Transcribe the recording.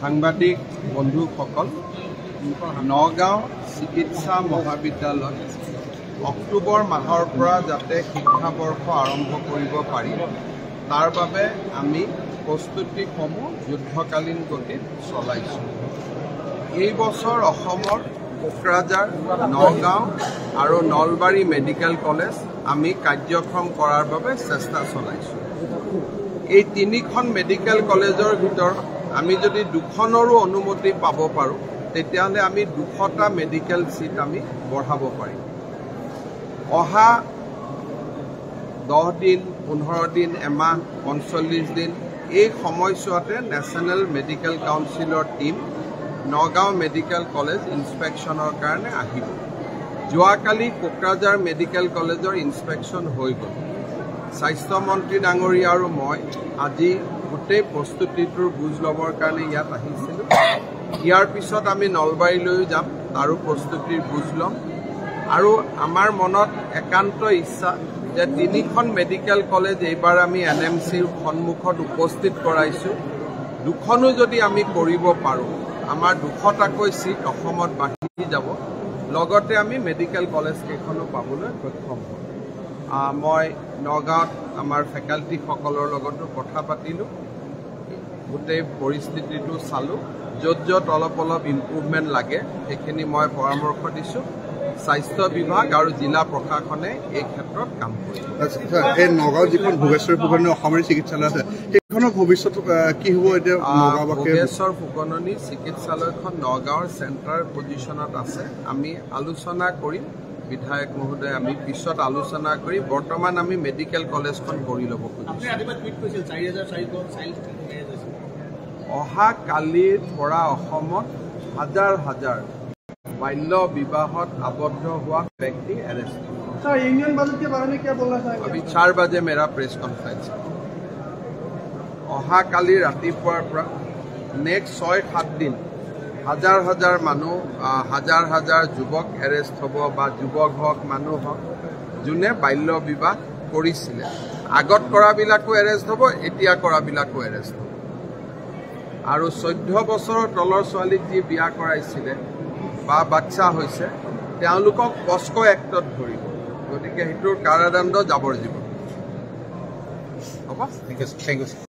সাংবাদিক বন্ধুসকল নগাঁও চিকিৎসা মহাবিদ্যালয় অক্টোবৰ মাহৰ পৰা যাতে শিক্ষাবৰ্ষ আৰম্ভ কৰিব পাৰি তাৰ বাবে আমি প্ৰস্তুতিসমূহ যুদ্ধকালীন গতিত চলাইছোঁ। এই বছৰ অসমৰ কোকৰাঝাৰ নগাঁও আৰু নলবাৰী মেডিকেল কলেজ আমি কাৰ্যক্ৰম কৰাৰ বাবে চেষ্টা চলাইছোঁ। এই তিনিখন মেডিকেল কলেজৰ ভিতৰত আমি যদি দুখনৰো অনুমতি পাব পাৰোঁ তেতিয়াহ'লে আমি দুশটা মেডিকেল ছিট আমি বঢ়াব পাৰিম। অহা দহ দিন পোন্ধৰ দিন এমাহ পঞ্চল্লিছ দিন এই সময়ছোৱাতে নেশ্যনেল মেডিকেল কাউন্সিলৰ টীম নগাঁও মেডিকেল কলেজ ইনস্পেকশ্যনৰ কাৰণে আহিব। যোৱাকালি কোকৰাঝাৰ মেডিকেল কলেজৰ ইনস্পেকশ্যন হৈ গ'ল। স্বাস্থ্যমন্ত্ৰী ডাঙৰীয়া আৰু মই আজি গোটেই প্ৰস্তুতিটোৰ বুজ ল'বৰ কাৰণে ইয়াত আহিছিলোঁ। ইয়াৰ পিছত আমি নলবাৰীলৈও যাম তাৰো প্ৰস্তুতিৰ বুজ ল'ম। আৰু আমাৰ মনত একান্ত ইচ্ছা যে তিনিখন মেডিকেল কলেজ এইবাৰ আমি এন এম চিৰ সন্মুখত উপস্থিত কৰাইছোঁ। দুখনো যদি আমি কৰিব পাৰোঁ আমাৰ দুশটাকৈ ছিট অসমত বাঢ়ি যাব। লগতে আমি মেডিকেল কলেজ কেইখনো পাবলৈ সক্ষম হ'ম। মই নগাঁৱত আমাৰ ফেকাল্টিসকলৰ লগতো কথা পাতিলোঁ। গোটেই পৰিস্থিতিটো চালোঁ। য'ত য'ত অলপ অলপ ইম্প্ৰুভমেণ্ট লাগে সেইখিনি মই পৰামৰ্শ দিছোঁ। স্বাস্থ্য বিভাগ আৰু জিলা প্ৰশাসনে এই ক্ষেত্ৰত কাম কৰিব এই নগাঁও যিখন ভোগেশ্বৰী ফুকনি অসামৰিক চিকিৎসালয় আছে সেইখনৰ ভৱিষ্যত কি হ'ব এতিয়া ভোগেশ্বৰ ফুকননি চিকিৎসালয়খন নগাঁৱৰ চেণ্টাৰ পজিশ্যনত আছে। আমি আলোচনা কৰিম। বিধায়ক মহোদয় আমি পিছত আলোচনা কৰি বৰ্তমান আমি মেডিকেল কলেজখন কৰি ল'ব অহাকালিৰ পৰা অসমত হাজাৰ হাজাৰ বাল্য বিবাহত আবদ্ধ হোৱা ব্যক্তি এৰেষ্ট চাৰ বাজে মেৰা প্ৰেছ কনফাৰেঞ্চ অহাকালি ৰাতিপুৱাৰ পৰা নেক্সট ছয় সাত দিন হাজাৰ হাজাৰ মানুহ হাজাৰ হাজাৰ যুৱক এৰেষ্ট হ'ব বা যুৱক হওক মানুহ হওক যোনে বাল্য বিবাহ কৰিছিলে। আগত কৰাবিলাকো এৰেষ্ট হ'ব এতিয়া কৰাবিলাকো এৰেষ্ট হ'ব। আৰু চৈধ্য বছৰৰ তলৰ ছোৱালীক যি বিয়া কৰাইছিলে বা বাচ্চা হৈছে তেওঁলোকক পস্ক' এক্টত ধৰিব। গতিকে সেইটোৰ কাৰাদণ্ড যাবৰ জীৱন হ'ব ঠিক আছে থেংক ইউ